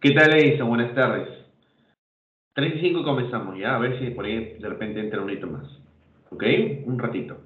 ¿Qué tal, Edison? Buenas tardes. 3 y 5 comenzamos ya, a ver si por ahí de repente entra un hito más. ¿Ok? Un ratito.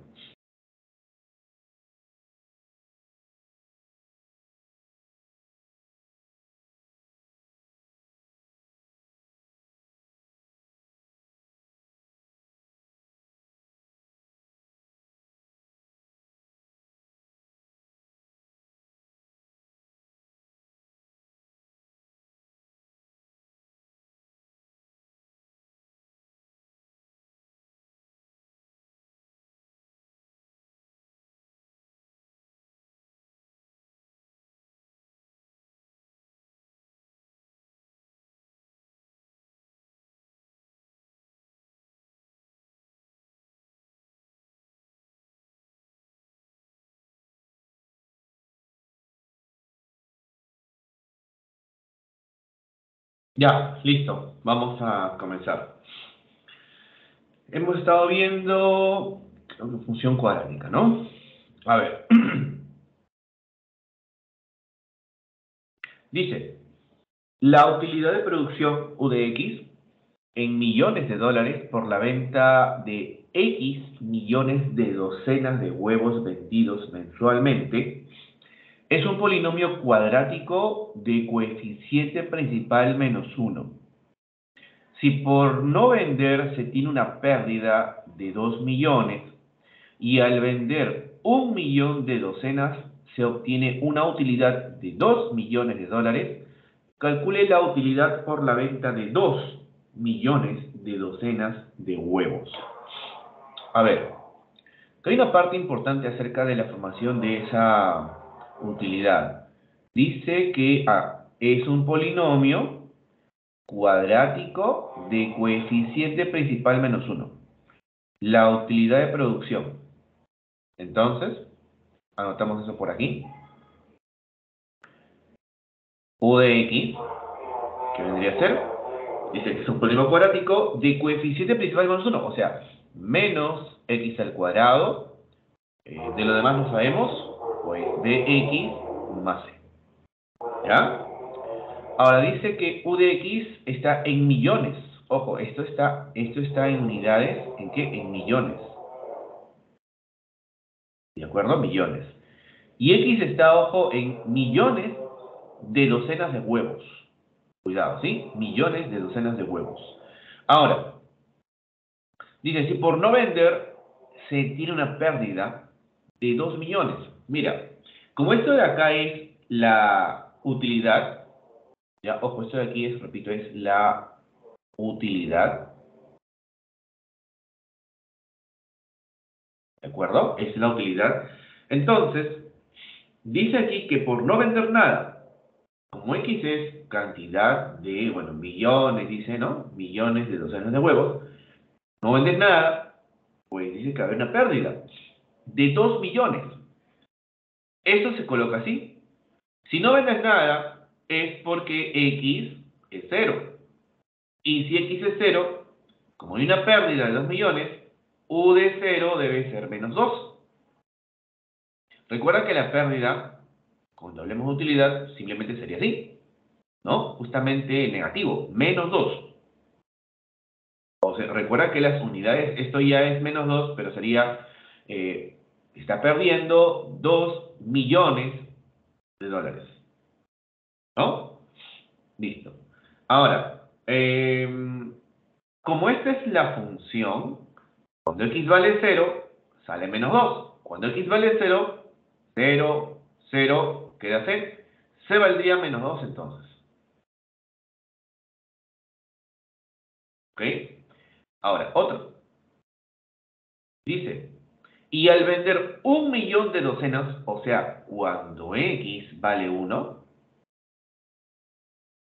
Ya, listo. Vamos a comenzar. Hemos estado viendo una función cuadrática, ¿no? A ver. Dice, la utilidad de producción UDX en millones de dólares por la venta de X millones de docenas de huevos vendidos mensualmente es un polinomio cuadrático de coeficiente principal menos 1. Si por no vender se tiene una pérdida de 2 millones y al vender un millón de docenas se obtiene una utilidad de 2 millones de dólares, calcule la utilidad por la venta de 2 millones de docenas de huevos. A ver, hay una parte importante acerca de la formación de esa utilidad. Dice que ah, es un polinomio cuadrático de coeficiente principal menos 1. La utilidad de producción. Entonces, anotamos eso por aquí. U de X, que vendría a ser, dice que es un polinomio cuadrático de coeficiente principal menos 1, o sea, menos X al cuadrado. Eh, de lo demás no sabemos, pues de x más c. ¿Ya? Ahora dice que u de x está en millones. Ojo, esto está, esto está en unidades, ¿en qué? En millones. ¿De acuerdo? Millones. Y x está, ojo, en millones de docenas de huevos. Cuidado, ¿sí? Millones de docenas de huevos. Ahora, dice, si por no vender se tiene una pérdida de 2 millones. Mira, como esto de acá es la utilidad, ya, ojo, esto de aquí es, repito, es la utilidad. ¿De acuerdo? Es la utilidad. Entonces, dice aquí que por no vender nada, como X es cantidad de, bueno, millones, dice, ¿no? Millones de docenas de huevos, no vendes nada, pues dice que va una pérdida de 2 millones. Esto se coloca así. Si no vendes nada, es porque X es 0. Y si X es 0, como hay una pérdida de 2 millones, U de 0 debe ser menos 2. Recuerda que la pérdida, cuando hablemos de utilidad, simplemente sería así. ¿No? Justamente negativo, menos 2. O sea, recuerda que las unidades, esto ya es menos 2, pero sería eh, está perdiendo 2 millones de dólares. ¿No? Listo. Ahora, em, como esta es la función, cuando x vale 0, sale menos 2. Cuando x vale 0, 0, 0, queda c. C valdría menos 2 entonces. ¿Ok? Ahora, otro. Dice, y al vender un millón de docenas, o sea, cuando X vale 1,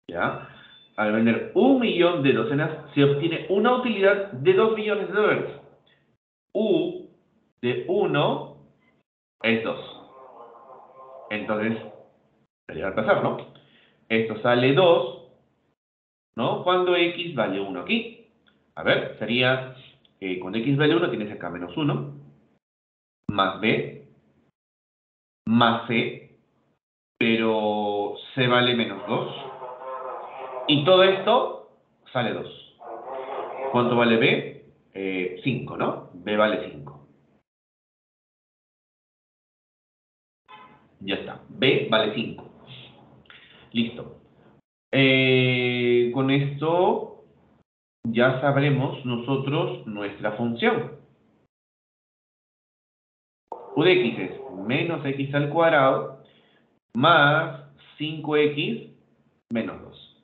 ¿ya? Al vender un millón de docenas se obtiene una utilidad de 2 millones de dólares. U de 1 es 2. Entonces, sería al pasar, ¿no? Esto sale 2, ¿no? Cuando X vale 1 aquí. A ver, sería, eh, cuando X vale 1 tienes acá menos 1 más B más C, pero C vale menos 2. Y todo esto sale 2. ¿Cuánto vale B? 5, eh, ¿no? B vale 5. Ya está. B vale 5. Listo. Eh, con esto ya sabremos nosotros nuestra función. U de x es menos x al cuadrado más 5x menos 2.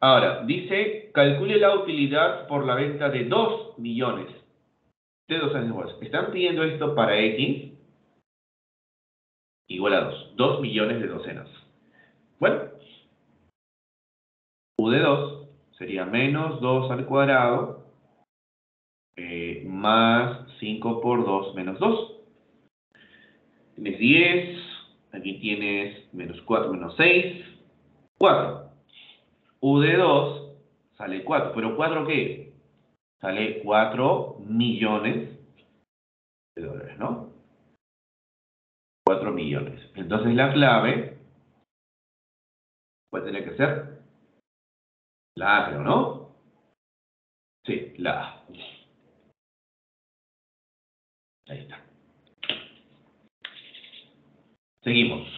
Ahora, dice, calcule la utilidad por la venta de 2 millones de de huevos. Están pidiendo esto para X igual a 2. 2 millones de docenas. Bueno, U de 2 sería menos 2 al cuadrado eh, más 5 por 2 menos 2. Tienes 10, aquí tienes menos 4 menos 6, 4. U de 2 sale 4. ¿Pero 4 qué? Sale 4 millones de dólares, ¿no? 4 millones. Entonces la clave puede tener que ser la A, creo, ¿no? Sí, la A. Ahí está. Seguimos.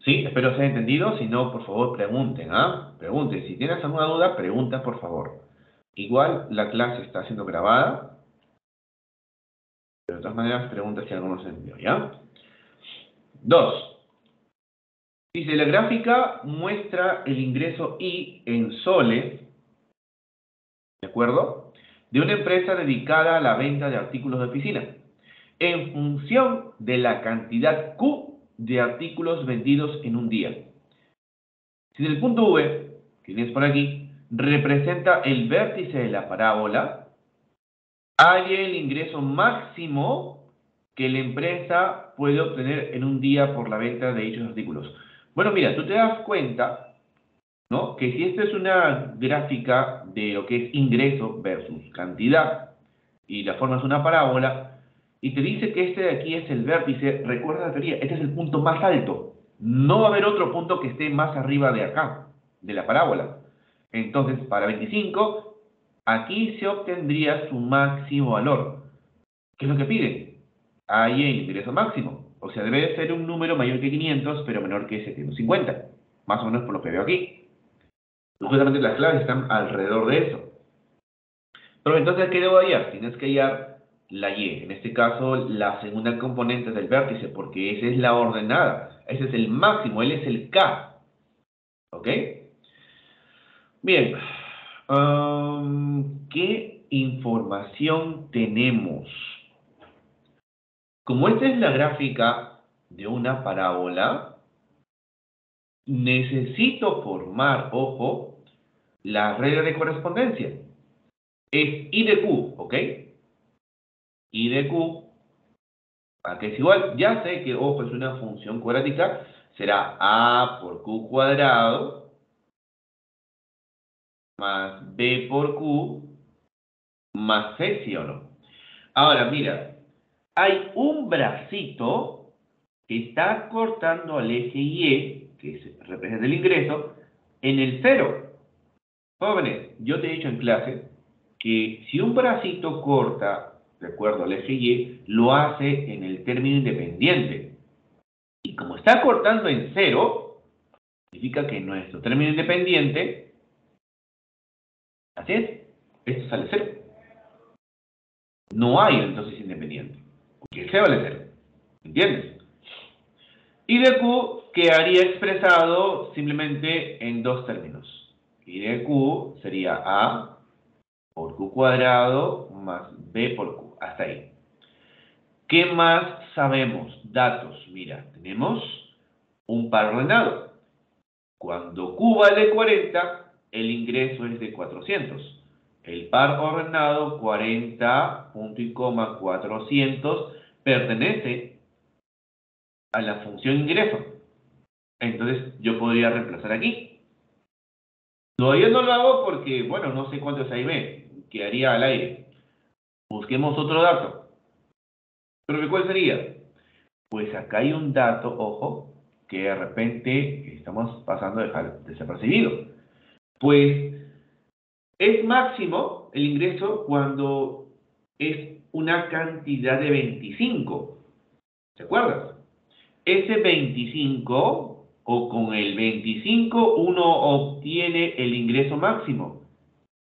Sí, espero se haya entendido. Si no, por favor, pregunten, ¿ah? Pregunten. Si tienes alguna duda, pregunta, por favor. Igual la clase está siendo grabada. Pero de todas maneras, pregunta si alguno se ¿ya? Dos. Dice, la gráfica muestra el ingreso I en soles, ¿de acuerdo? De una empresa dedicada a la venta de artículos de oficina. En función de la cantidad Q de artículos vendidos en un día. Si el punto V, que tienes por aquí, representa el vértice de la parábola, hay el ingreso máximo que la empresa puede obtener en un día por la venta de dichos artículos. Bueno, mira, tú te das cuenta, ¿no? Que si esta es una gráfica de lo que es ingreso versus cantidad, y la forma es una parábola, y te dice que este de aquí es el vértice, recuerda la teoría, este es el punto más alto. No va a haber otro punto que esté más arriba de acá, de la parábola. Entonces, para 25, aquí se obtendría su máximo valor. ¿Qué es lo que pide? Ahí el ingreso máximo. O sea, debe ser un número mayor que 500, pero menor que 750. Más o menos por lo que veo aquí. Justamente las claves están alrededor de eso. Pero entonces, ¿qué debo hallar? Tienes que hallar la Y, en este caso la segunda componente del vértice, porque esa es la ordenada, ese es el máximo, él es el K. ¿Ok? Bien, ¿qué información tenemos? Como esta es la gráfica de una parábola, necesito formar, ojo, la regla de correspondencia. Es I de Q, ¿ok? y de q, a que es igual, ya sé que, ojo, es una función cuadrática, será a por q cuadrado más b por q más c, ¿sí o no? Ahora, mira, hay un bracito que está cortando al eje Y, que representa el ingreso, en el cero. Jóvenes, yo te he dicho en clase que si un bracito corta de acuerdo al eje lo hace en el término independiente. Y como está cortando en cero, significa que nuestro término independiente, así es, esto sale cero. No hay entonces independiente, porque el C vale cero. ¿Entiendes? Y de Q quedaría expresado simplemente en dos términos. Y de Q sería A por Q cuadrado más B por Q hasta ahí. ¿Qué más sabemos? Datos. Mira, tenemos un par ordenado. Cuando Q vale 40, el ingreso es de 400. El par ordenado 40, punto y coma 400, pertenece a la función ingreso. Entonces yo podría reemplazar aquí. Todavía no lo hago porque, bueno, no sé cuánto es ahí B. Quedaría al aire. Busquemos otro dato. ¿Pero cuál sería? Pues acá hay un dato, ojo, que de repente estamos pasando desapercibido. Pues es máximo el ingreso cuando es una cantidad de 25. ¿Te acuerdas? Ese 25 o con el 25 uno obtiene el ingreso máximo.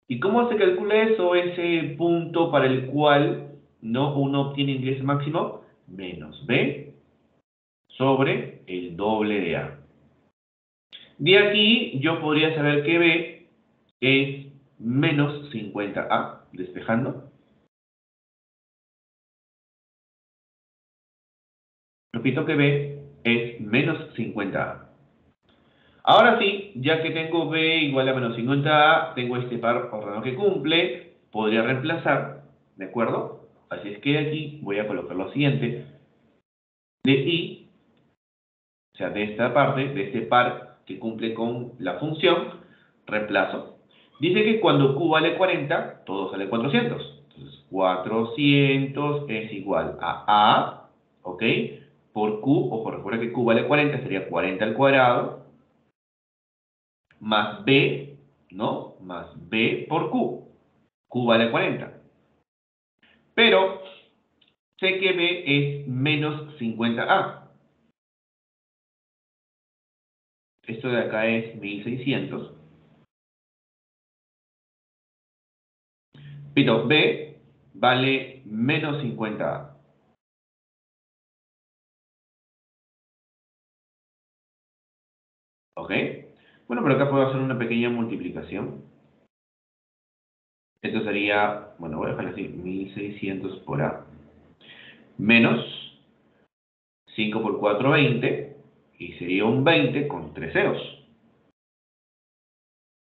¿Y cómo se calcula eso? Ese punto para el cual no uno obtiene ingreso máximo menos B sobre el doble de A. De aquí yo podría saber que B es menos 50A, despejando. Repito que B es menos 50A. Ahora sí, ya que tengo B igual a menos 50A, tengo este par ordenado que cumple, podría reemplazar, ¿de acuerdo? Así es que aquí voy a colocar lo siguiente. De I, o sea, de esta parte, de este par que cumple con la función, reemplazo. Dice que cuando Q vale 40, todo sale 400. Entonces, 400 es igual a A, ¿ok? Por Q, ojo, recuerda que Q vale 40, sería 40 al cuadrado, más B, ¿no? Más B por Q. Q vale 40. Pero sé que B es menos 50A. Esto de acá es 1600. Pero B vale menos 50A. ¿Ok? Bueno, pero acá puedo hacer una pequeña multiplicación. Esto sería, bueno, voy a dejar así, 1600 por A. Menos 5 por 4, 20. Y sería un 20 con 3 ceros.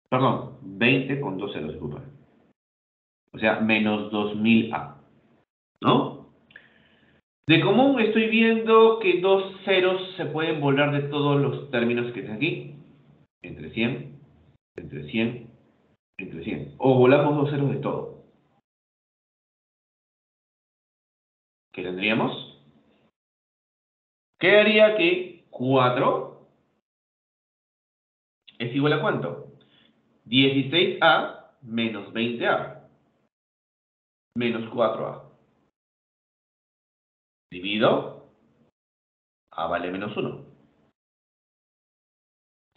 Perdón, 20 con 2 ceros, disculpen. O sea, menos 2000A. ¿No? De común estoy viendo que dos ceros se pueden volar de todos los términos que están aquí. Entre 100, entre 100, entre 100. O volamos dos ceros de todo. ¿Qué tendríamos? ¿Qué haría que 4 es igual a cuánto? 16A menos 20A menos 4A. Divido, A vale menos 1.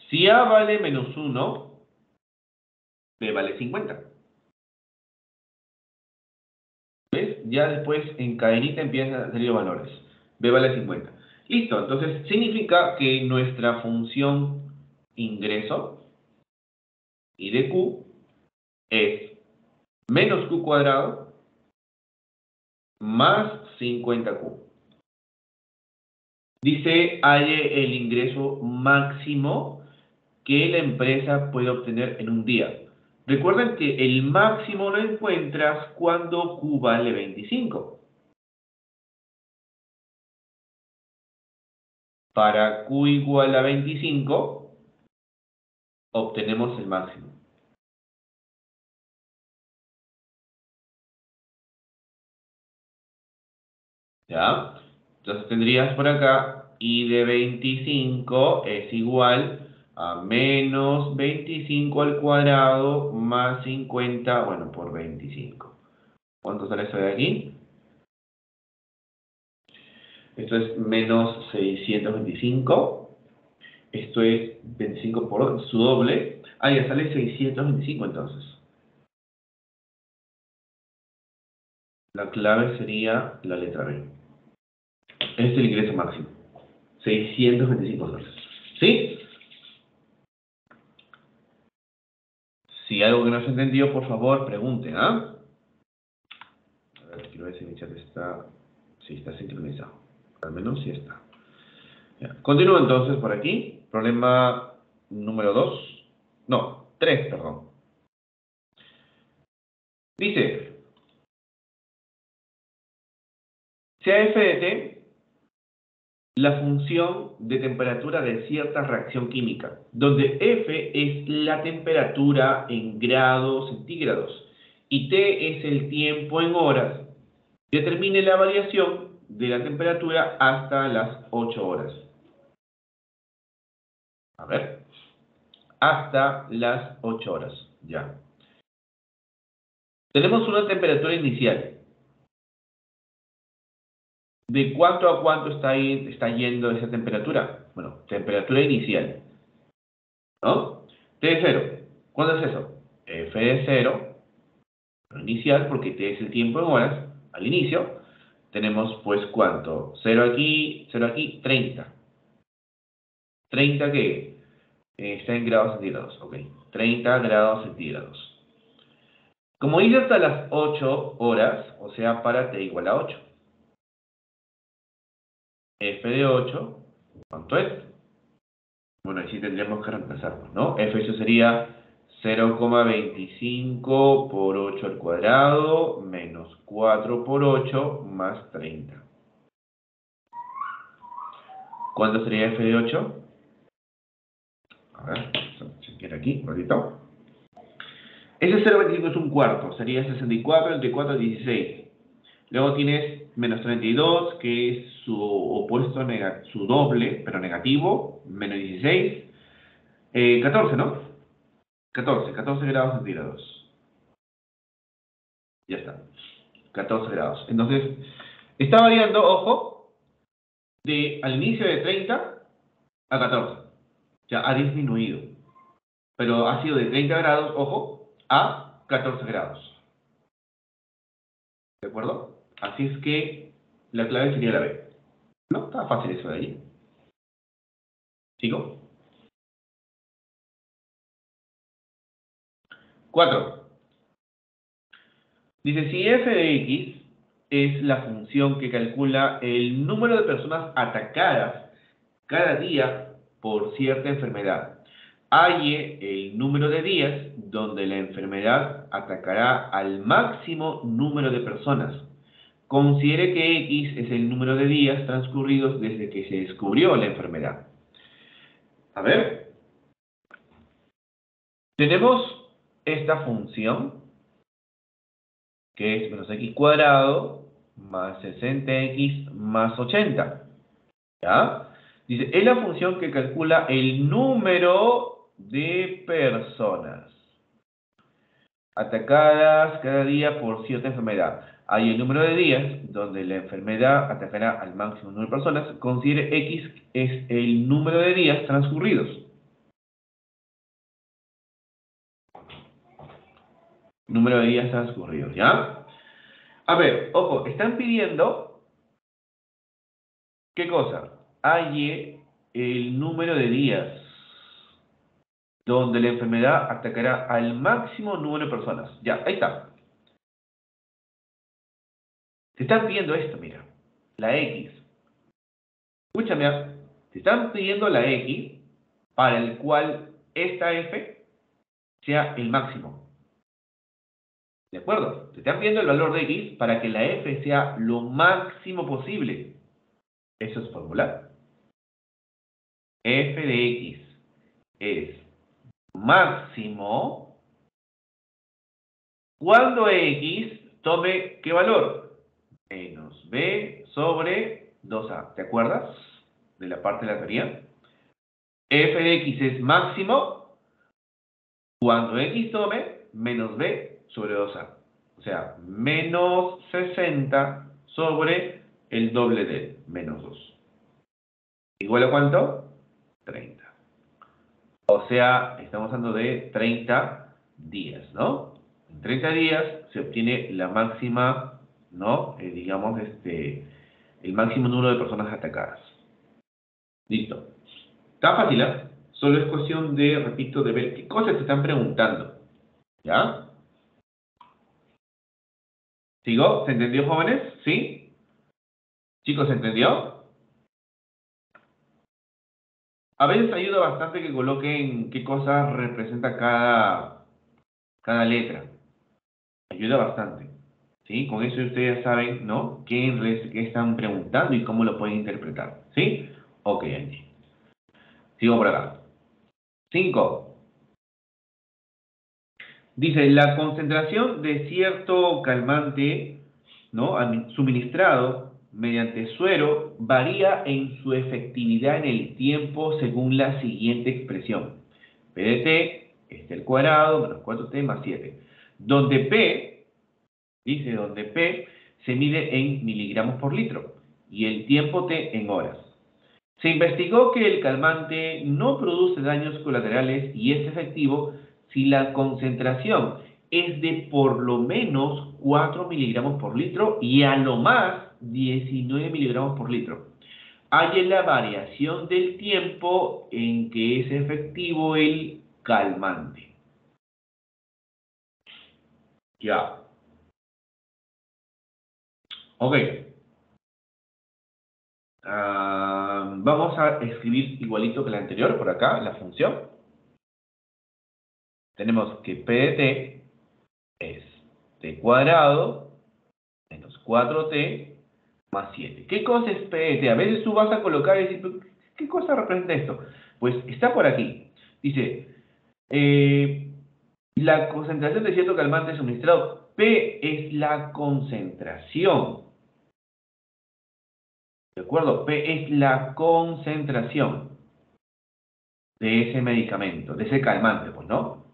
Si A vale menos 1, B vale 50. ¿Ves? Ya después en cadenita empiezan a salir valores. B vale 50. Listo, entonces significa que nuestra función ingreso y de Q es menos Q cuadrado más 50Q. Dice, hay el ingreso máximo que la empresa puede obtener en un día. Recuerden que el máximo lo encuentras cuando Q vale 25. Para Q igual a 25, obtenemos el máximo. ¿Ya? Entonces tendrías por acá i de 25 es igual a menos 25 al cuadrado más 50, bueno, por 25. ¿Cuánto sale eso de aquí? Esto es menos 625. Esto es 25 por su doble. Ah, ya sale 625 entonces. La clave sería la letra B. Este es el ingreso máximo. 625 dólares. ¿Sí? Si hay algo que no se entendido, por favor, pregunten, ¿ah? A ver, quiero ver si mi chat está... Si está sincronizado. Al menos sí está. Continúo entonces por aquí. Problema número 2. No, 3, perdón. Dice, sea f de t la función de temperatura de cierta reacción química, donde F es la temperatura en grados centígrados y T es el tiempo en horas, determine la variación de la temperatura hasta las 8 horas. A ver. Hasta las 8 horas. Ya. Tenemos una temperatura inicial. ¿De cuánto a cuánto está, ahí, está yendo esa temperatura? Bueno, temperatura inicial. ¿No? T de 0. ¿Cuándo es eso? F de 0, inicial, porque T es el tiempo en horas, al inicio. Tenemos, pues, ¿cuánto? 0 aquí, 0 aquí, 30. 30 que está en grados centígrados, ok. 30 grados centígrados. Como hice hasta las 8 horas, o sea, para t igual a 8. F de 8, ¿cuánto es? Bueno, ahí sí tendríamos que reemplazarlo, ¿no? f eso sería 0,25 por 8 al cuadrado menos 4 por 8 más 30. ¿Cuánto sería f de 8? A ver, quiere aquí, un ratito. Ese 0,25 es un cuarto, sería 64 entre 4, 16. Luego tienes menos 32, que es su opuesto, su doble, pero negativo, menos 16. 14, eh, ¿no? 14, 14 grados centígrados. Ya está. 14 grados. Entonces, está variando, ojo, de al inicio de 30 a 14. Ya ha disminuido. Pero ha sido de 30 grados, ojo, a 14 grados. ¿De acuerdo? Así es que la clave sería la B. ¿No? Está fácil eso de ahí. ¿Sigo? 4. Dice, si f de x es la función que calcula el número de personas atacadas cada día por cierta enfermedad halle el número de días donde la enfermedad atacará al máximo número de personas. Considere que X es el número de días transcurridos desde que se descubrió la enfermedad. A ver. Tenemos esta función, que es menos x cuadrado más 60x más 80. ¿Ya? Dice, es la función que calcula el número de personas atacadas cada día por cierta enfermedad. Hay el número de días donde la enfermedad atacará al máximo número de personas. Considere X es el número de días transcurridos. Número de días transcurridos, ¿ya? A ver, ojo, están pidiendo... ¿Qué cosa? Hay el número de días donde la enfermedad atacará al máximo número de personas. Ya, ahí está. Te están pidiendo esto, mira, la X. Escúchame, te están pidiendo la X para el cual esta F sea el máximo. ¿De acuerdo? Te están pidiendo el valor de X para que la F sea lo máximo posible. Eso es formular. F de X es máximo cuando x tome qué valor? Menos b sobre 2a. ¿Te acuerdas de la parte de la teoría? f de x es máximo cuando x tome menos b sobre 2a. O sea, menos 60 sobre el doble de menos 2. ¿Igual a cuánto? 30. O sea, estamos hablando de 30 días, ¿no? En 30 días se obtiene la máxima, ¿no? Eh, digamos, este, el máximo número de personas atacadas. Listo. Está fácil, ¿eh? Solo es cuestión de, repito, de ver qué cosas se están preguntando. ¿Ya? ¿Sigo? ¿Se entendió, jóvenes? ¿Sí? Chicos, ¿se entendió? A veces ayuda bastante que coloquen qué cosa representa cada, cada letra. Ayuda bastante. ¿Sí? Con eso ustedes saben, ¿no? ¿Qué, qué están preguntando y cómo lo pueden interpretar. ¿Sí? Ok, Angie. Sigo por acá. 5. Dice, la concentración de cierto calmante, ¿no? Suministrado mediante suero varía en su efectividad en el tiempo según la siguiente expresión. P de T es el cuadrado menos 4T más 7. Donde P, dice donde P, se mide en miligramos por litro y el tiempo T en horas. Se investigó que el calmante no produce daños colaterales y es efectivo si la concentración es de por lo menos 4 miligramos por litro y a lo más 19 miligramos por litro. Hay la variación del tiempo en que es efectivo el calmante. Ya. Ok. Ah, vamos a escribir igualito que la anterior, por acá, la función. Tenemos que P de T es T cuadrado menos 4T más 7. ¿Qué cosa es PET? A veces tú vas a colocar y decir, ¿qué cosa representa esto? Pues está por aquí. Dice, eh, la concentración de cierto calmante suministrado. P es la concentración. ¿De acuerdo? P es la concentración de ese medicamento, de ese calmante, pues, ¿no?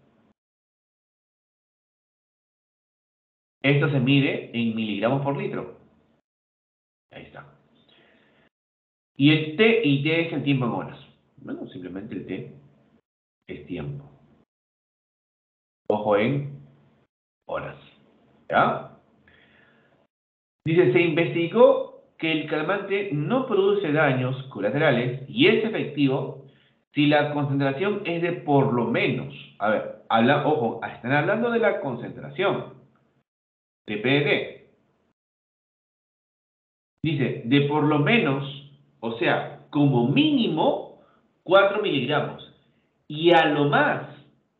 Esto se mide en miligramos por litro. Ahí está. Y el T y T es el tiempo en horas. Bueno, simplemente el T es tiempo. Ojo en horas. ¿Ya? Dice, se investigó que el calmante no produce daños colaterales y es efectivo si la concentración es de por lo menos, a ver, habla, ojo, están hablando de la concentración de PDT. Dice, de por lo menos, o sea, como mínimo, 4 miligramos. Y a lo más,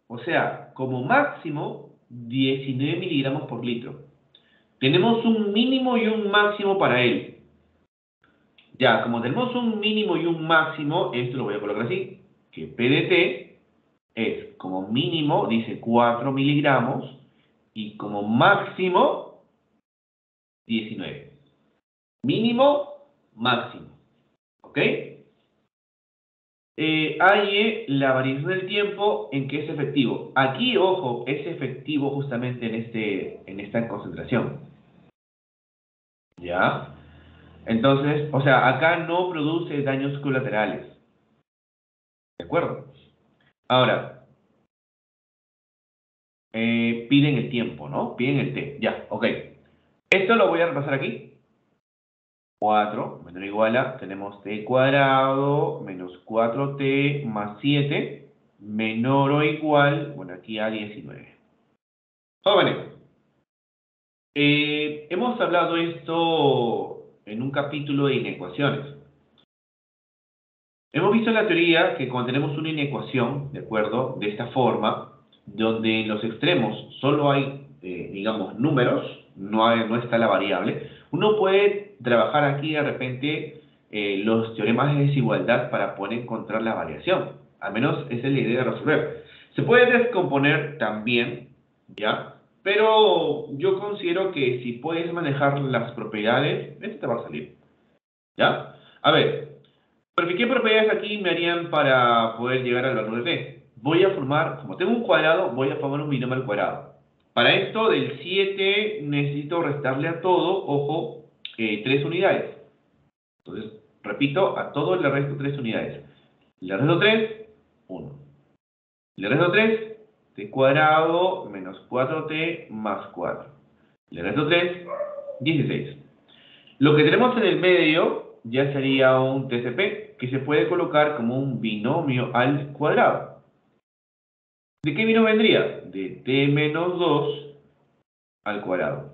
o sea, como máximo, 19 miligramos por litro. Tenemos un mínimo y un máximo para él. Ya, como tenemos un mínimo y un máximo, esto lo voy a colocar así, que PDT es como mínimo, dice 4 miligramos, y como máximo, 19. Mínimo, máximo. ¿Ok? Eh, hay la variación del tiempo en que es efectivo. Aquí, ojo, es efectivo justamente en, este, en esta concentración. ¿Ya? Entonces, o sea, acá no produce daños colaterales. ¿De acuerdo? Ahora, eh, piden el tiempo, ¿no? Piden el T. Ya, ok. Esto lo voy a repasar aquí. 4 menor o igual a, tenemos t cuadrado menos 4t más 7 menor o igual, bueno, aquí a 19. Jóvenes, eh, hemos hablado esto en un capítulo de inecuaciones. Hemos visto en la teoría que cuando tenemos una inecuación, ¿de acuerdo? De esta forma, donde en los extremos solo hay, eh, digamos, números, no, no está la variable, uno puede trabajar aquí de repente eh, los teoremas de desigualdad para poder encontrar la variación. Al menos esa es la idea de resolver. Se puede descomponer también, ¿ya? Pero yo considero que si puedes manejar las propiedades, esto te va a salir. ¿Ya? A ver, ¿qué propiedades aquí me harían para poder llegar al valor de t? Voy a formar, como tengo un cuadrado, voy a formar un binomio al cuadrado. Para esto, del 7 necesito restarle a todo, ojo, eh, unidades. Entonces, repito, a todo le resto tres unidades. Le resto 3, 1. Le resto 3, t cuadrado menos 4t más 4. Le resto 3, 16. Lo que tenemos en el medio ya sería un TCP que se puede colocar como un binomio al cuadrado. ¿De qué binomio vendría? De t menos 2 al cuadrado.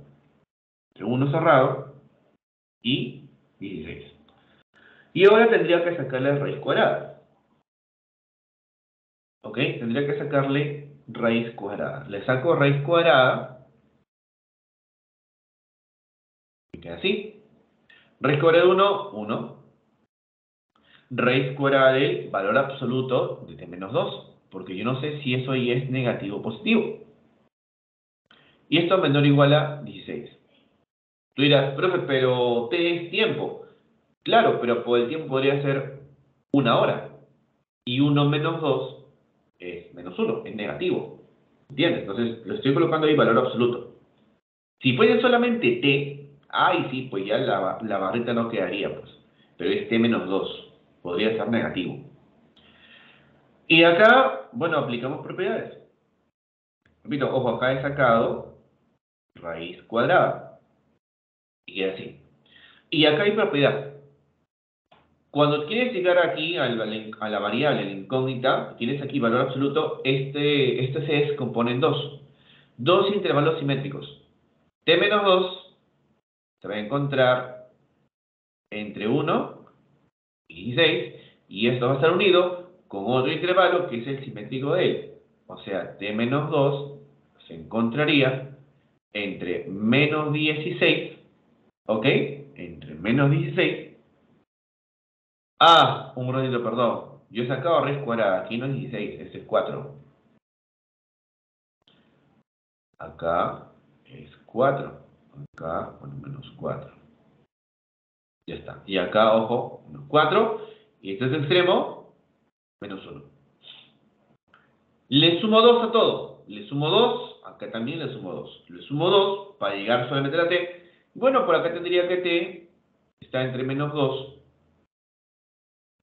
uno cerrado y 16. Y ahora tendría que sacarle raíz cuadrada. ¿Ok? Tendría que sacarle raíz cuadrada. Le saco raíz cuadrada. Y queda así. Raíz cuadrada de 1, 1. Raíz cuadrada del valor absoluto de t menos 2. Porque yo no sé si eso ahí es negativo o positivo. Y esto menor o igual a 16. Tú dirás, profe, pero T es tiempo. Claro, pero por el tiempo podría ser una hora. Y 1 menos 2 es menos 1, es negativo. ¿Entiendes? Entonces, lo estoy colocando ahí valor absoluto. Si fuese solamente T, ay, sí, pues ya la, la barrita no quedaría, pues. Pero es T menos 2. Podría ser negativo. Y acá, bueno, aplicamos propiedades. Repito, ojo, acá he sacado raíz cuadrada. Y así. Y acá hay propiedad. Cuando quieres llegar aquí a la, variable, la incógnita, tienes aquí valor absoluto, este, este se descompone en dos. Dos intervalos simétricos. T menos 2 se va a encontrar entre 1 y 16, y esto va a estar unido con otro intervalo que es el simétrico de él. O sea, t menos 2 se encontraría entre menos 16, ¿ok? Entre menos 16. Ah, un ratito, perdón. Yo he sacado raíz cuadrada. Aquí no es 16, este es 4. Acá es 4. Acá, bueno, menos 4. Ya está. Y acá, ojo, menos 4. Y este es el extremo, menos 1. Le sumo 2 a todo. Le sumo 2, acá también le sumo 2. Le sumo 2 para llegar solamente a la t. Bueno, por acá tendría que t está entre menos 2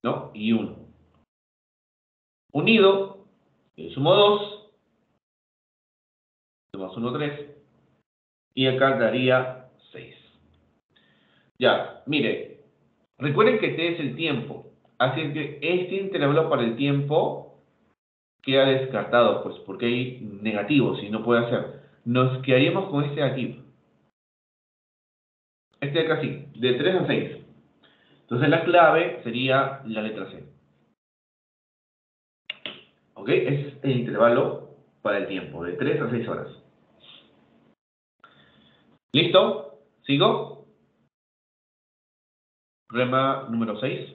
¿no? y 1. Unido, le sumo 2, más 1, 3, y acá daría 6. Ya, mire, recuerden que t es el tiempo. Así que este intervalo para el tiempo queda descartado, pues porque hay negativos y no puede hacer. Nos quedaríamos con este de aquí. Este de acá sí, de 3 a 6. Entonces la clave sería la letra C. ¿Ok? Es el intervalo para el tiempo, de 3 a 6 horas. ¿Listo? ¿Sigo? Rema número 6.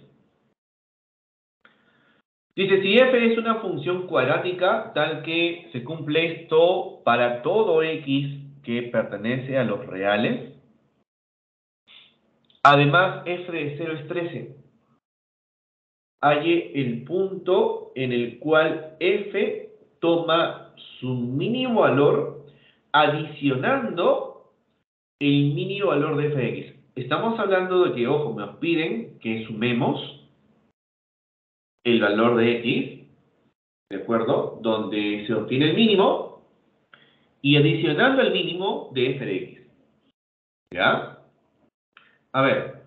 Dice, si f es una función cuadrática tal que se cumple esto para todo x que pertenece a los reales, además f de 0 es 13, halle el punto en el cual f toma su mínimo valor adicionando el mínimo valor de f de x. Estamos hablando de que, ojo, nos piden que sumemos el valor de x, ¿de acuerdo? Donde se obtiene el mínimo y adicionando el mínimo de f de x. ¿Ya? A ver,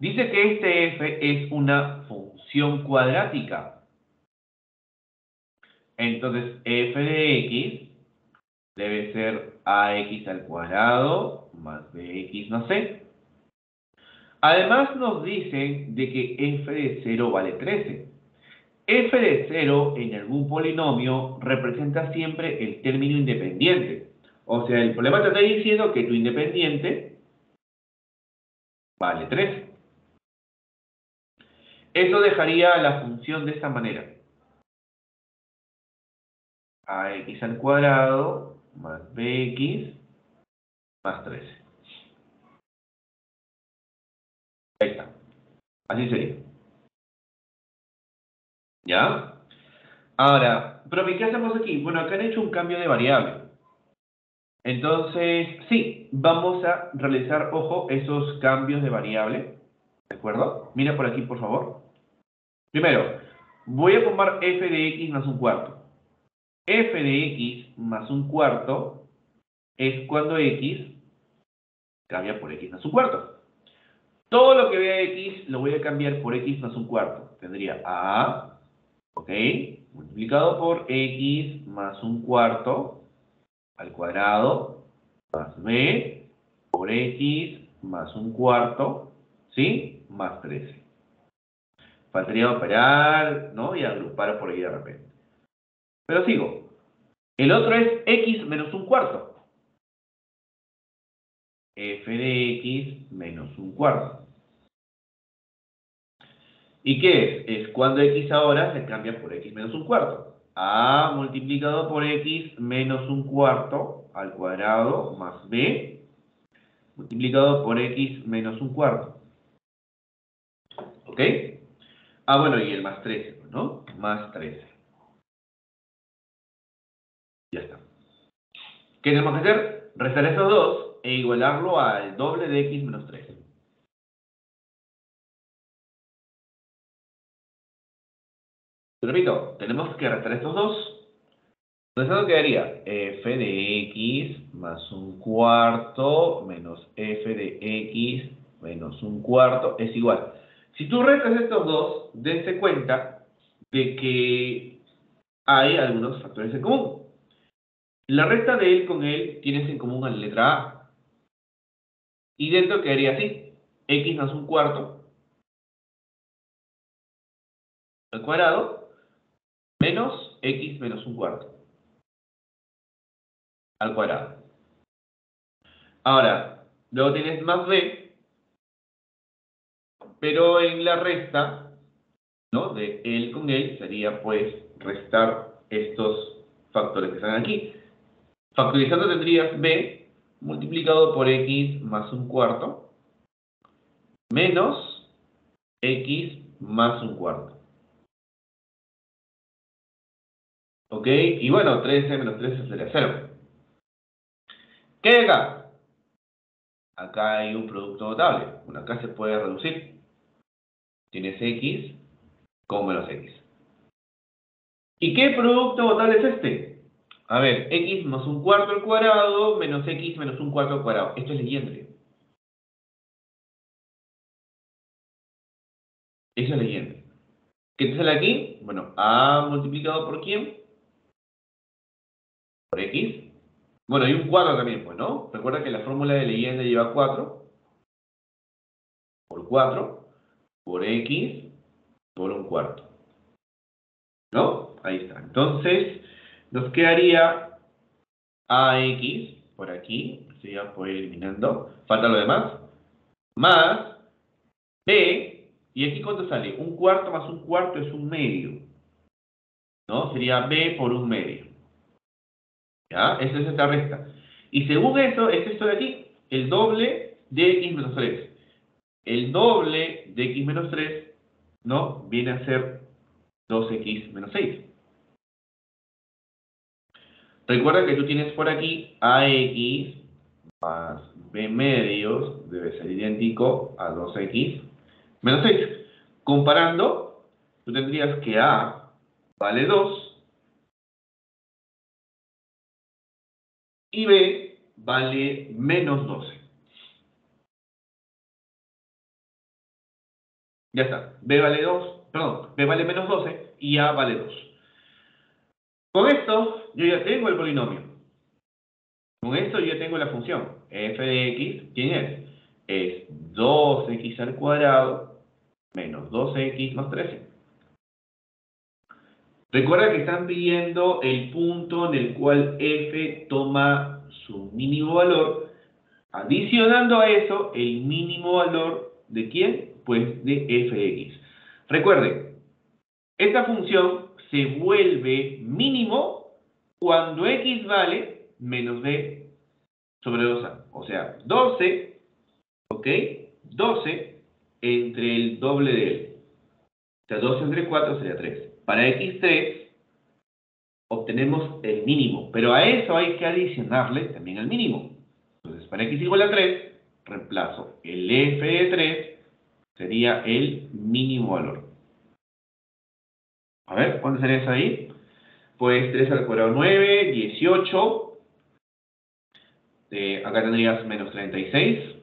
dice que este f es una función cuadrática. Entonces, f de x debe ser ax al cuadrado más bx más c. Además nos dicen de que f de 0 vale 13 f de 0 en algún polinomio representa siempre el término independiente. O sea, el problema te está diciendo que tu independiente vale 3. Eso dejaría la función de esta manera. ax al cuadrado más bx más 13. Ahí está. Así sería. ¿Ya? Ahora, pero ¿qué hacemos aquí? Bueno, acá han hecho un cambio de variable. Entonces, sí, vamos a realizar, ojo, esos cambios de variable. ¿De acuerdo? Mira por aquí, por favor. Primero, voy a tomar f de x más un cuarto. f de x más un cuarto es cuando x cambia por x más un cuarto. Todo lo que vea x lo voy a cambiar por x más un cuarto. Tendría a ¿Ok? Multiplicado por x más un cuarto al cuadrado más b por x más un cuarto, ¿sí? Más 13. Faltaría operar, ¿no? Y agrupar por ahí de repente. Pero sigo. El otro es x menos un cuarto. f de x menos un cuarto. ¿Y qué es? Es cuando x ahora se cambia por x menos un cuarto. A multiplicado por x menos un cuarto al cuadrado más b multiplicado por x menos un cuarto. ¿Ok? Ah, bueno, y el más 13, ¿no? Más 13. Ya está. ¿Qué tenemos que hacer? Restar estos dos e igualarlo al doble de x menos 3. Repito, tenemos que restar estos dos. Entonces, ¿eso quedaría? f de x más un cuarto menos f de x menos un cuarto es igual. Si tú restas estos dos, dense cuenta de que hay algunos factores en común. La resta de él con él tienes en común a la letra A. Y dentro quedaría así. x más un cuarto al cuadrado menos x menos un cuarto al cuadrado. Ahora, luego tienes más b, pero en la resta, ¿no? De él con él sería pues restar estos factores que están aquí. Factorizando tendrías b multiplicado por x más un cuarto menos x más un cuarto. ¿Ok? Y bueno, 13 menos 13 sería 0. ¿Qué hay acá? Acá hay un producto notable. Bueno, acá se puede reducir. Tienes x con menos x. ¿Y qué producto notable es este? A ver, x más un cuarto al cuadrado menos x menos un cuarto al cuadrado. Esto es leyenda. Eso es leyenda. ¿Qué te sale aquí? Bueno, a multiplicado por quién? Por x bueno, hay un 4 también, pues, ¿no? Recuerda que la fórmula de leyenda lleva 4 por 4 por x por un cuarto. ¿No? Ahí está. Entonces, nos quedaría ax por aquí, se ya eliminando, falta lo demás, más b, y aquí cuánto sale? Un cuarto más un cuarto es un medio, ¿no? Sería b por un medio. ¿Ya? Esa es esta resta. Y según eso, es esto de aquí, el doble de x menos 3. El doble de x menos 3, ¿no? Viene a ser 2x menos 6. Recuerda que tú tienes por aquí ax más b medios debe ser idéntico a 2x menos 6. Comparando, tú tendrías que a vale 2 y B vale menos 12. Ya está. B vale 2, perdón, B vale menos 12 y A vale 2. Con esto yo ya tengo el polinomio. Con esto yo ya tengo la función. f de x, ¿quién es? Es 2x al cuadrado menos 12x más 13. Recuerda que están pidiendo el punto en el cual f toma su mínimo valor, adicionando a eso el mínimo valor de quién? Pues de fx. Recuerden, esta función se vuelve mínimo cuando x vale menos b sobre 2a. O sea, 12, ¿ok? 12 entre el doble de él. O sea, 12 entre 4 sería 3. Para x3 obtenemos el mínimo, pero a eso hay que adicionarle también el mínimo. Entonces, para x igual a 3, reemplazo el f de 3, sería el mínimo valor. A ver, ¿cuánto sería eso ahí? Pues 3 al cuadrado 9, 18. acá tendrías menos 36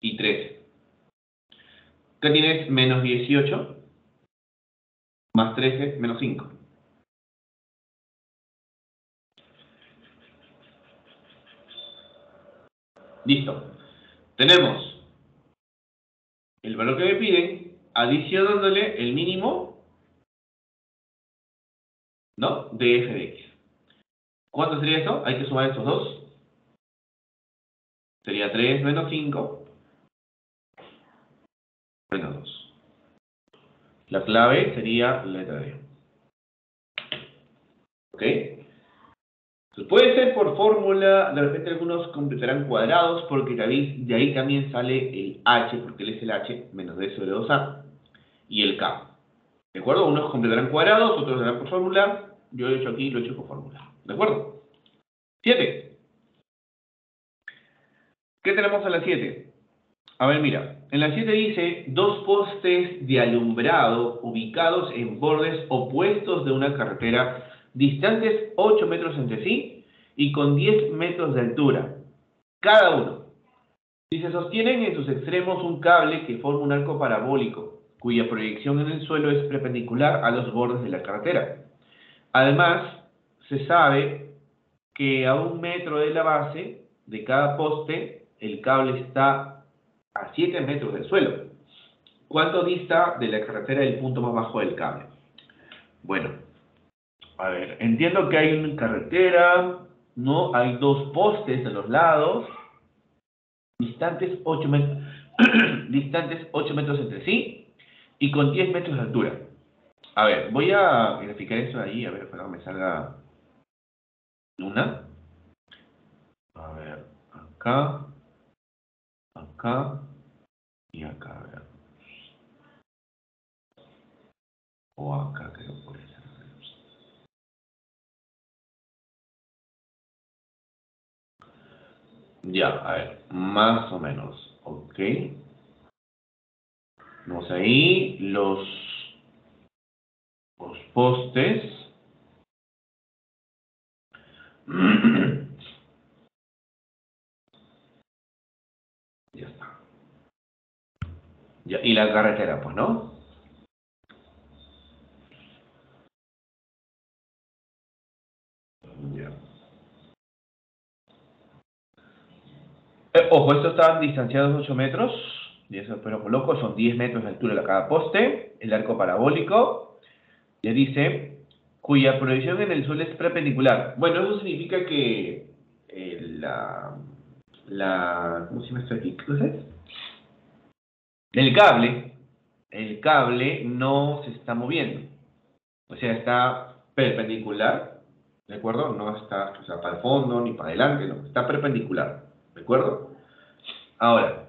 y 13. Acá tienes menos 18 más 13 menos 5. Listo. Tenemos el valor que me piden, adicionándole el mínimo, ¿no? De f de x. ¿Cuánto sería eso? Hay que sumar estos dos. Sería 3 menos 5 menos 2. La clave sería la letra D. ¿Ok? Puede ser por fórmula, de repente algunos completarán cuadrados porque de ahí, también sale el h, porque él es el h, menos d sobre 2a, y el k. ¿De acuerdo? Unos completarán cuadrados, otros darán por fórmula. Yo he hecho aquí, lo he hecho por fórmula. ¿De acuerdo? 7. ¿Qué tenemos en la 7? A ver, mira. En la 7 dice, dos postes de alumbrado ubicados en bordes opuestos de una carretera distantes 8 metros entre sí y con 10 metros de altura, cada uno. Si se sostienen en sus extremos un cable que forma un arco parabólico, cuya proyección en el suelo es perpendicular a los bordes de la carretera. Además, se sabe que a un metro de la base de cada poste, el cable está a 7 metros del suelo. ¿Cuánto dista de la carretera el punto más bajo del cable? Bueno, a ver, entiendo que hay una carretera, ¿no? Hay dos postes a los lados, distantes 8 metros, distantes 8 metros entre sí y con 10 metros de altura. A ver, voy a verificar eso ahí, a ver, para que me salga una. A ver, acá, acá y acá, ver. O acá creo por eso. Ya, a ver, más o menos, ok. Vamos ahí, los, los postes. ya está. Ya, y la carretera, pues, ¿no? Eh, ojo, estos estaban distanciados 8 metros, y eso pero coloco, son 10 metros de altura de cada poste, el arco parabólico, ya dice, cuya proyección en el suelo es perpendicular. Bueno, eso significa que eh, la, la, ¿cómo se llama esto aquí? ¿Qué El cable, el cable no se está moviendo, o sea, está perpendicular, ¿de acuerdo? No está o sea, para el fondo ni para adelante, no, está perpendicular. ¿De acuerdo? Ahora,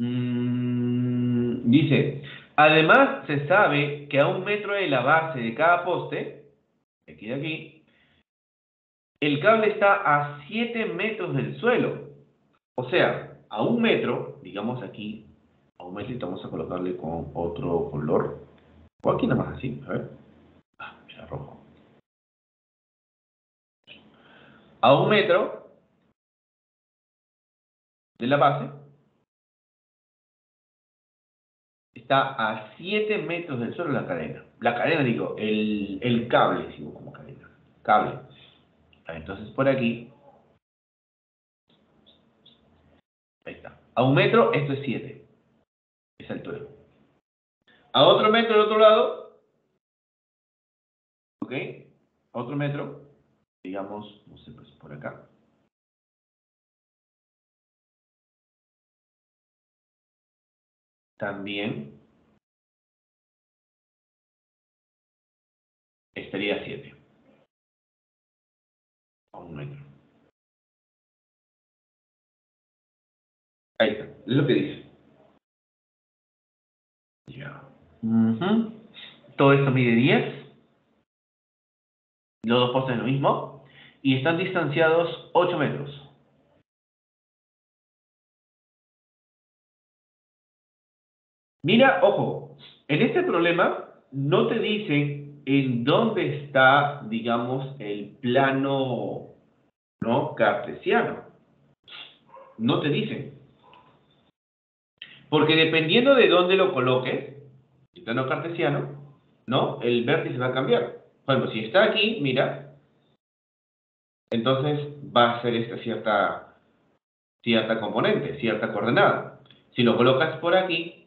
mmm, dice, además se sabe que a un metro de la base de cada poste, aquí de aquí, el cable está a 7 metros del suelo. O sea, a un metro, digamos aquí, a un metro, y vamos a colocarle con otro color. O aquí nada más así, a ver. Ah, mira, rojo. A un metro, de la base está a 7 metros del suelo la cadena. La cadena, digo, el, el cable, digo como cadena. Cable. Entonces por aquí. Ahí está. A un metro, esto es 7. Esa altura. A otro metro del otro lado. ¿Ok? A otro metro. Digamos, no sé, pues por acá. también estaría 7 a un metro. Ahí está, es lo que dice. Ya. Todo esto mide 10. Los dos postes lo mismo. Y están distanciados 8 metros. Mira, ojo, en este problema no te dicen en dónde está, digamos, el plano ¿no? cartesiano. No te dicen. Porque dependiendo de dónde lo coloques, el plano cartesiano, ¿no? El vértice va a cambiar. Por si está aquí, mira, entonces va a ser esta cierta, cierta componente, cierta coordenada. Si lo colocas por aquí,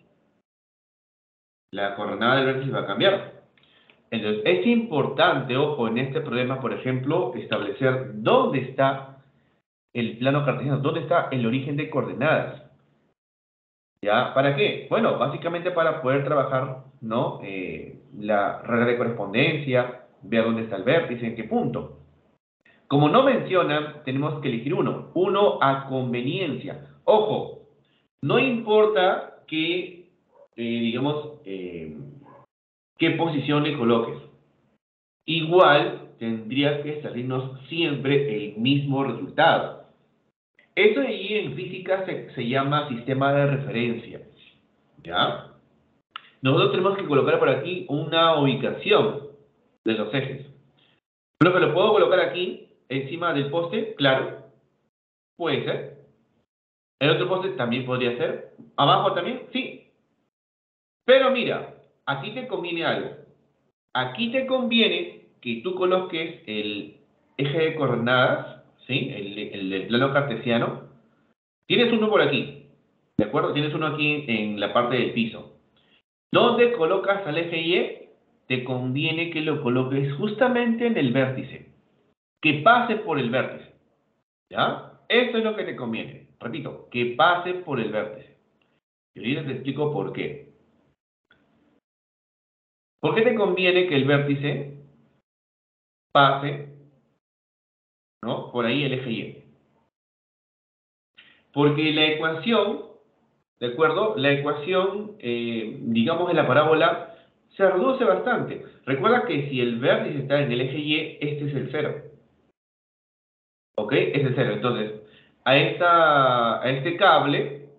la coordenada del vértice va a cambiar. Entonces, es importante, ojo, en este problema, por ejemplo, establecer dónde está el plano cartesiano, dónde está el origen de coordenadas. ¿Ya? ¿Para qué? Bueno, básicamente para poder trabajar, ¿no? Eh, la regla de correspondencia, ver dónde está el vértice, en qué punto. Como no menciona, tenemos que elegir uno. Uno a conveniencia. Ojo, no importa que, eh, digamos, eh, qué posición le coloques. Igual tendría que salirnos siempre el mismo resultado. Eso ahí en física se, llama sistema de referencia. ¿Ya? Nosotros tenemos que colocar por aquí una ubicación de los ejes. Pero que lo puedo colocar aquí, encima del poste, claro. Puede ser. El otro poste también podría ser. Abajo también, sí. Pero mira, aquí te conviene algo. Aquí te conviene que tú coloques el eje de coordenadas, ¿sí? El, plano cartesiano. Tienes uno por aquí, ¿de acuerdo? Tienes uno aquí en la parte del piso. ¿Dónde colocas al eje Y? Te conviene que lo coloques justamente en el vértice. Que pase por el vértice. ¿Ya? Eso es lo que te conviene. Repito, que pase por el vértice. Y ahorita te explico por qué. ¿Por qué te conviene que el vértice pase ¿no? por ahí el eje Y? Porque la ecuación, ¿de acuerdo? La ecuación, eh, digamos, de la parábola se reduce bastante. Recuerda que si el vértice está en el eje Y, este es el cero. ¿Ok? Es el cero. Entonces, a, esta, a este cable,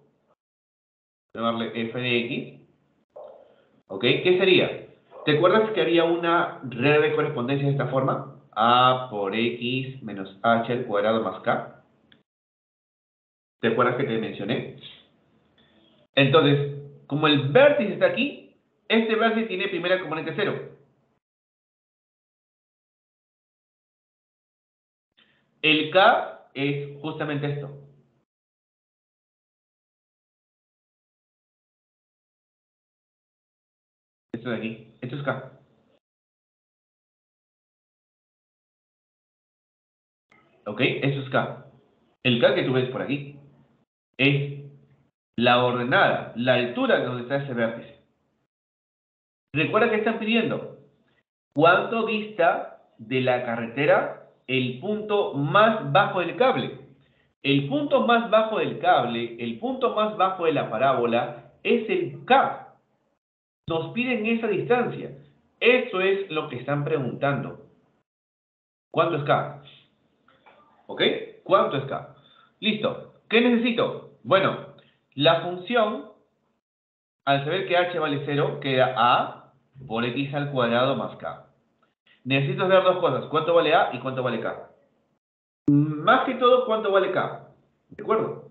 llamarle f de x, ¿ok? ¿Qué sería? ¿Te acuerdas que había una red de correspondencia de esta forma? A por X menos H al cuadrado más K. ¿Te acuerdas que te mencioné? Entonces, como el vértice está aquí, este vértice tiene primera componente cero. El K es justamente esto. Esto de aquí. Esto es K. ¿Ok? Eso es K. El K que tú ves por aquí es la ordenada, la altura de donde está ese vértice. Recuerda que están pidiendo cuánto dista de la carretera el punto más bajo del cable. El punto más bajo del cable, el punto más bajo de la parábola es el K nos piden esa distancia. Eso es lo que están preguntando. ¿Cuánto es K? ¿Ok? ¿Cuánto es K? Listo. ¿Qué necesito? Bueno, la función, al saber que h vale 0, queda a por x al cuadrado más k. Necesito ver dos cosas. ¿Cuánto vale a y cuánto vale k? Más que todo, ¿cuánto vale k? ¿De acuerdo?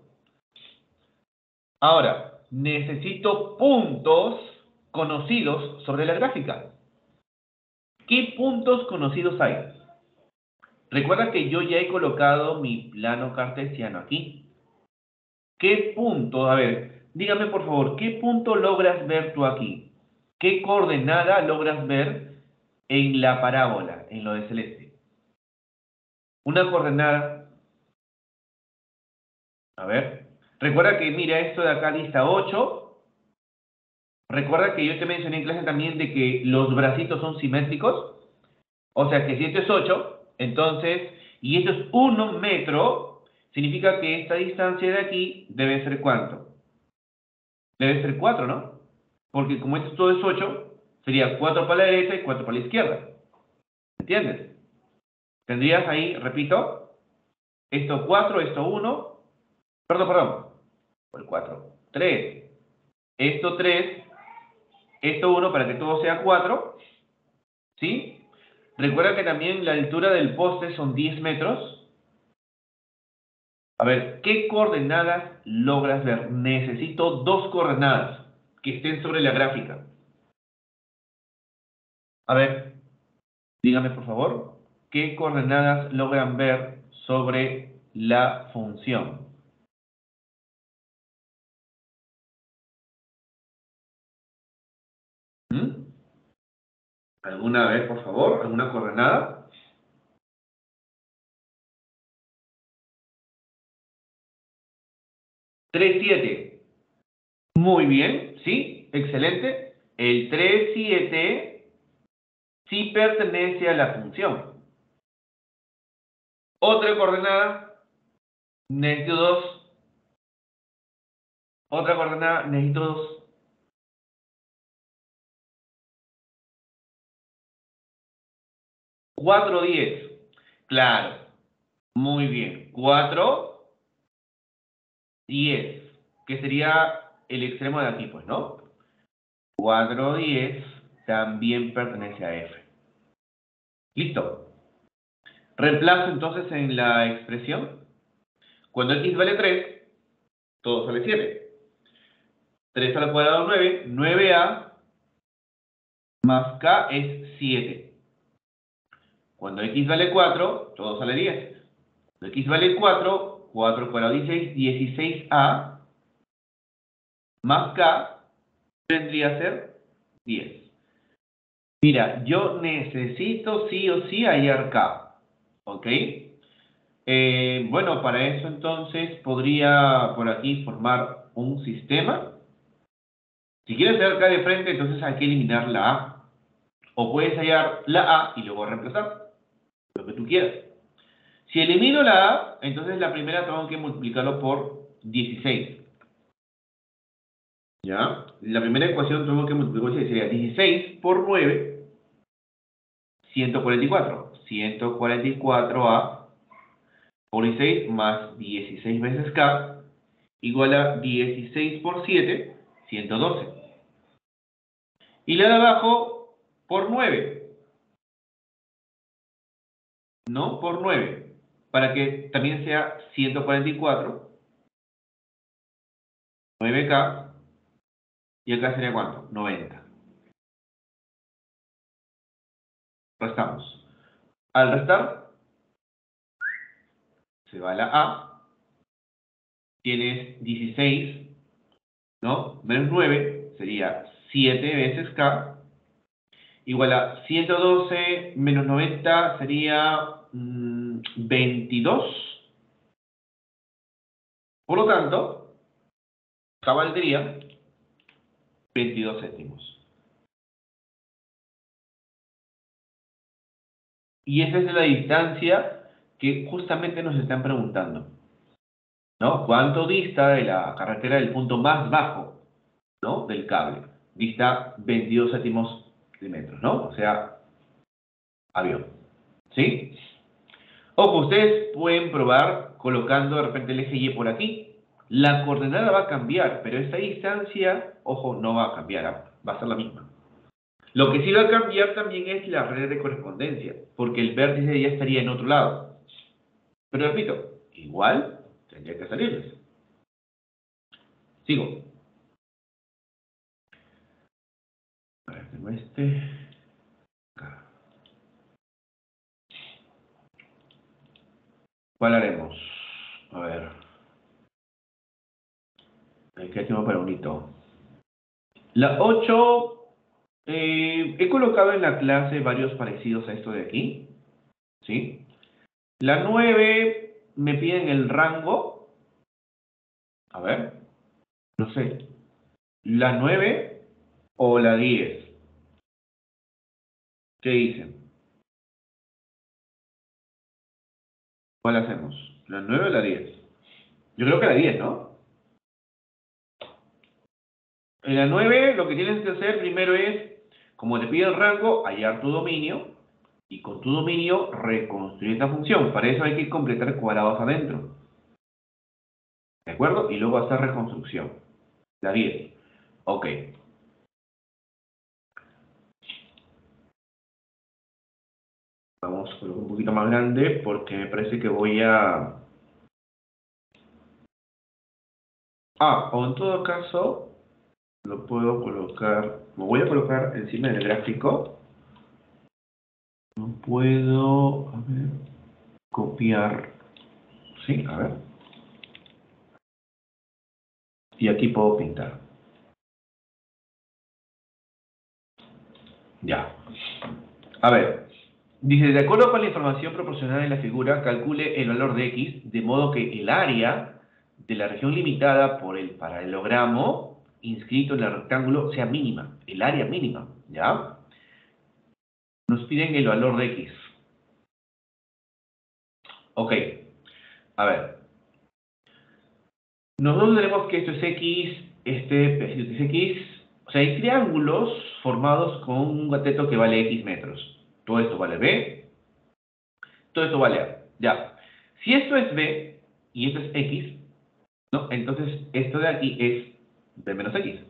Ahora, necesito puntos conocidos sobre la gráfica. ¿Qué puntos conocidos hay? Recuerda que yo ya he colocado mi plano cartesiano aquí. ¿Qué punto? A ver, dígame por favor, ¿qué punto logras ver tú aquí? ¿Qué coordenada logras ver en la parábola, en lo de celeste? Una coordenada. A ver, recuerda que mira esto de acá lista 8 Recuerda que yo te mencioné en clase también de que los bracitos son simétricos. O sea que si esto es 8, entonces, y esto es 1 metro, significa que esta distancia de aquí debe ser cuánto? Debe ser 4, ¿no? Porque como esto todo es 8, sería 4 para la derecha y 4 para la izquierda. ¿Entiendes? Tendrías ahí, repito, esto 4, esto 1, perdón, perdón, por el 4, 3, esto 3, esto 1 para que todo sea 4. ¿Sí? Recuerda que también la altura del poste son 10 metros. A ver, ¿qué coordenadas logras ver? Necesito dos coordenadas que estén sobre la gráfica. A ver, dígame por favor, ¿qué coordenadas logran ver sobre la función? ¿Alguna vez, por favor? ¿Alguna coordenada? Tres, siete. Muy bien, ¿sí? Excelente. El 3, 7 sí pertenece a la función. Otra coordenada, necesito 2. Otra coordenada, necesito 2. Cuatro, diez. Claro. Muy bien. Cuatro, diez. Que sería el extremo de aquí, pues, ¿no? Cuatro, diez también pertenece a F. Listo. Reemplazo entonces en la expresión. Cuando x vale 3, todo sale 7. 3 al cuadrado 9, 9a más k es 7. Cuando x vale 4, todo sale 10. Cuando x vale 4, 4 al cuadrado 16, 16a más k vendría a ser 10. Mira, yo necesito sí o sí hallar K. ¿Ok? Eh, bueno, para eso entonces podría por aquí formar un sistema. Si quieres hallar K de frente, entonces hay que eliminar la A. O puedes hallar la A y luego reemplazar. Lo que tú quieras. Si elimino la A, entonces la primera tengo que multiplicarlo por 16. ¿Ya? La primera ecuación tengo que multiplicar sería 16 por 9 144. 144A por 16 más 16 veces K igual a 16 por 7, 112. Y la de abajo por 9. ¿No? Por 9. Para que también sea 144. 9K. Y acá sería cuánto? 90. Restamos. Al restar, se va la A. Tienes 16, ¿no? Menos 9 sería 7 veces K. Igual a 112 menos 90 sería 22. Mm, Por lo tanto, K valdría 22 céntimos. Y esa es la distancia que justamente nos están preguntando. ¿No? ¿Cuánto dista de la carretera del punto más bajo ¿no? del cable? Dista 22 céntimos metros, ¿no? O sea, avión. ¿Sí? Ojo, ustedes pueden probar colocando de repente el eje Y por aquí. La coordenada va a cambiar, pero esta distancia, ojo, no va a cambiar, va a ser la misma. Lo que sí va a cambiar también es la red de correspondencia, porque el vértice ya estaría en otro lado. Pero repito, igual tendría que salirles. Sigo. Este. Acá. ¿Cuál haremos? A ver. Aquí tengo para un hito. La 8 eh, he colocado en la clase varios parecidos a esto de aquí. ¿Sí? La 9 me piden el rango. A ver. No sé. ¿La 9 o la 10? ¿Qué dicen? ¿Cuál hacemos? ¿La 9 o la 10? Yo creo que la 10, ¿no? En la 9 lo que tienes que hacer primero es como te pide el rango, hallar tu dominio y con tu dominio reconstruir esta función. Para eso hay que completar cuadrados adentro. ¿De acuerdo? Y luego hacer reconstrucción. La 10. Ok. Vamos colocar un poquito más grande porque me parece que voy a... Ah, o en todo caso, lo puedo colocar, lo voy a colocar encima del gráfico. No puedo, a ver, copiar, sí, a ver. Y aquí puedo pintar. Ya. A ver, dice, de acuerdo con la información proporcionada en la figura, calcule el valor de x, de modo que el área de la región limitada por el paralelogramo inscrito en el rectángulo sea mínima, el área mínima, ¿ya? Nos piden el valor de x. Ok. A ver. Nosotros tenemos que esto es X, este es X. O sea, hay triángulos formados con un gateto que vale X metros. Todo esto vale B. Todo esto vale A. Ya. Si esto es B y esto es X, ¿no? Entonces esto de aquí es B menos X.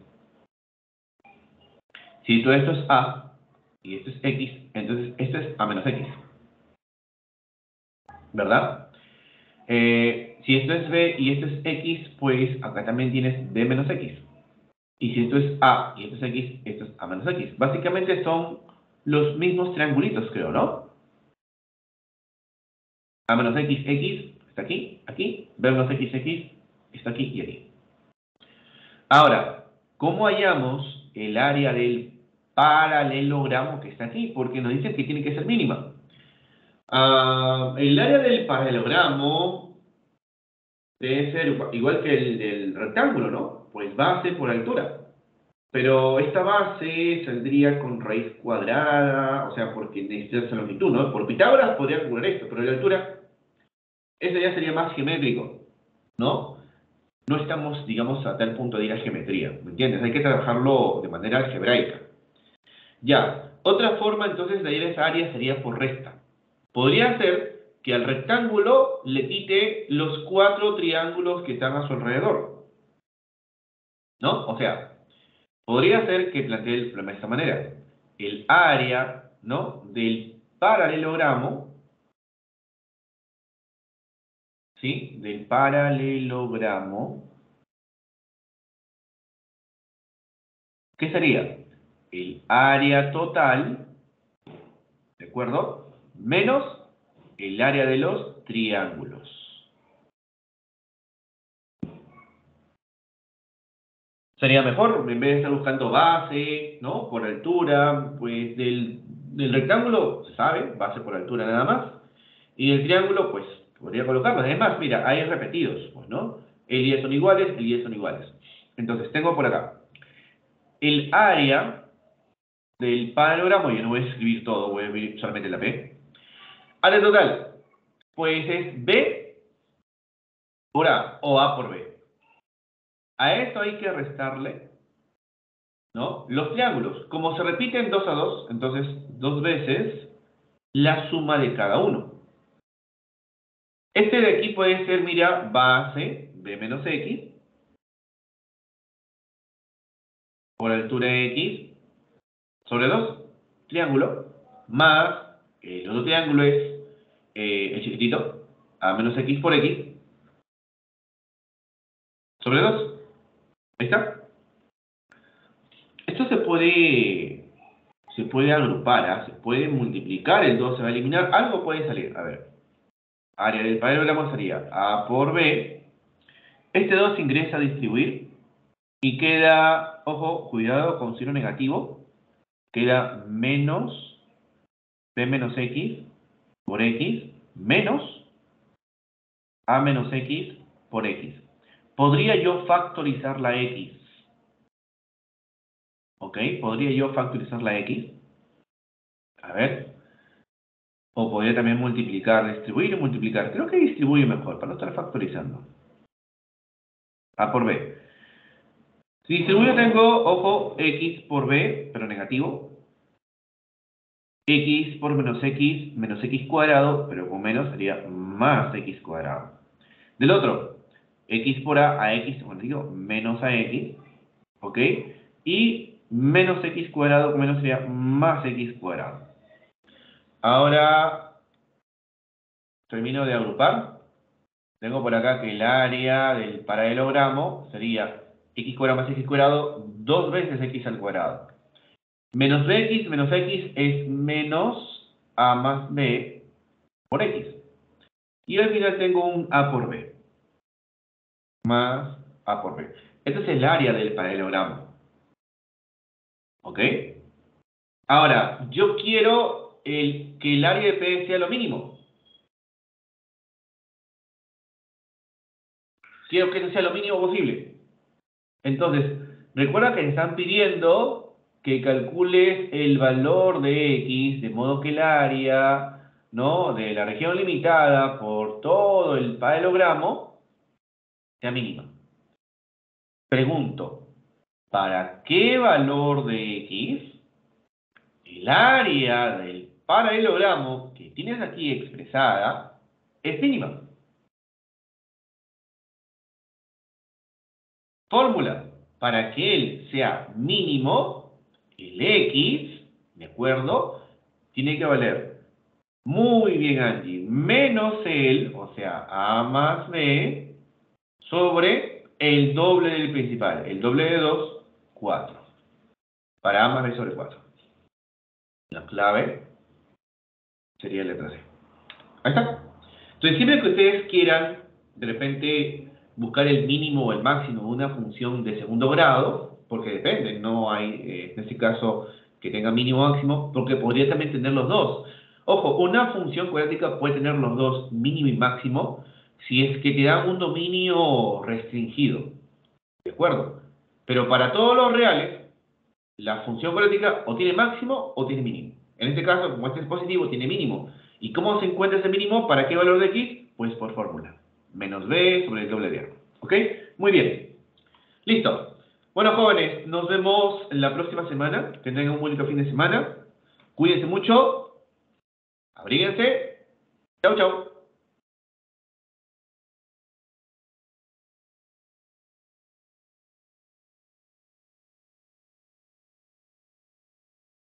Si todo esto es A y esto es X, entonces esto es A menos X. ¿Verdad? Eh, si esto es B y esto es X, pues acá también tienes B menos X. Y si esto es A y esto es X, esto es A menos X. Básicamente son los mismos triangulitos, creo, ¿no? A menos X, X, está aquí, aquí. B menos X, X, está aquí y aquí. Ahora, ¿cómo hallamos el área del paralelogramo que está aquí, porque nos dicen que tiene que ser mínima. Ah, el área del paralelogramo debe ser igual que el del rectángulo, ¿no? Pues base por altura. Pero esta base saldría con raíz cuadrada, o sea, porque necesita esa longitud, ¿no? Por Pitágoras podría calcular esto, pero la altura, eso ya sería más geométrico, ¿no? No estamos, digamos, a tal punto de ir a geometría, ¿me entiendes? Hay que trabajarlo de manera algebraica. Ya, otra forma entonces de ir a esa área sería por resta. Podría ser que al rectángulo le quite los cuatro triángulos que están a su alrededor. ¿No? O sea, podría ser que plantee el problema de esta manera. El área, ¿no? Del paralelogramo, ¿sí? Del paralelogramo, ¿qué sería? el área total, ¿de acuerdo? Menos el área de los triángulos. Sería mejor, en vez de estar buscando base, ¿no? Por altura, pues del, del rectángulo, se sabe, base por altura nada más. Y del triángulo, pues, podría colocarlo. Además, mira, hay repetidos, pues, ¿no? El y son iguales, el y son iguales. Entonces, tengo por acá el área del paralelogramo, yo no voy a escribir todo, voy a escribir solamente la P. Área total, pues es B por A o A por B. A esto hay que restarle, ¿no? Los triángulos, como se repiten 2 a 2, entonces dos veces la suma de cada uno. Este de aquí puede ser, mira, base B menos X por altura de X sobre 2, triángulo, más el otro triángulo es eh, el chiquitito, a menos x por x, sobre 2. Ahí está. Esto se puede, se puede agrupar, ¿ah? se puede multiplicar, el 2 se va a eliminar, algo puede salir. A ver, área del paralelogramo sería a por b, este 2 ingresa a distribuir y queda, ojo, cuidado con signo negativo, queda menos b menos x por x menos a menos x por x. ¿Podría yo factorizar la x? ¿Ok? ¿Podría yo factorizar la x? A ver. O podría también multiplicar, distribuir y multiplicar. Creo que distribuye mejor, para no estar factorizando. A por b. Si distribuyo tengo, ojo, x por b, pero negativo. x por menos x, menos x cuadrado, pero con menos sería más x cuadrado. Del otro, x por a a x, bueno, digo, menos a x, ¿ok? Y menos x cuadrado menos sería más x cuadrado. Ahora, termino de agrupar. Tengo por acá que el área del paralelogramo sería x cuadrado más x cuadrado, dos veces x al cuadrado. Menos bx menos x es menos a más b por x. Y al final tengo un a por b. Más a por b. Este es el área del paralelogramo. ¿Ok? Ahora, yo quiero el, que el área de P sea lo mínimo. Quiero que sea lo mínimo posible. Entonces, recuerda que están pidiendo que calcules el valor de x, de modo que el área ¿no? de la región limitada por todo el paralelogramo sea mínima. Pregunto, ¿para qué valor de x el área del paralelogramo que tienes aquí expresada es mínima? Fórmula, para que él sea mínimo, el x, ¿de acuerdo? Tiene que valer, muy bien Angie, menos el, o sea, a más b, sobre el doble del principal. El doble de 2, 4. Para a más b sobre 4. La clave sería la letra C. Ahí está. Entonces, siempre que ustedes quieran, de repente, buscar el mínimo o el máximo de una función de segundo grado, porque depende, no hay eh, en este caso que tenga mínimo o máximo, porque podría también tener los dos. Ojo, una función cuadrática puede tener los dos, mínimo y máximo, si es que te dan un dominio restringido. ¿De acuerdo? Pero para todos los reales, la función cuadrática o tiene máximo o tiene mínimo. En este caso, como este es positivo, tiene mínimo. ¿Y cómo se encuentra ese mínimo? ¿Para qué valor de x? Pues por fórmula menos b sobre el doble de A. ¿Ok? Muy bien. Listo. Bueno, jóvenes, nos vemos la próxima semana. Que tengan un bonito fin de semana. Cuídense mucho. Abríguense. Chau, chau.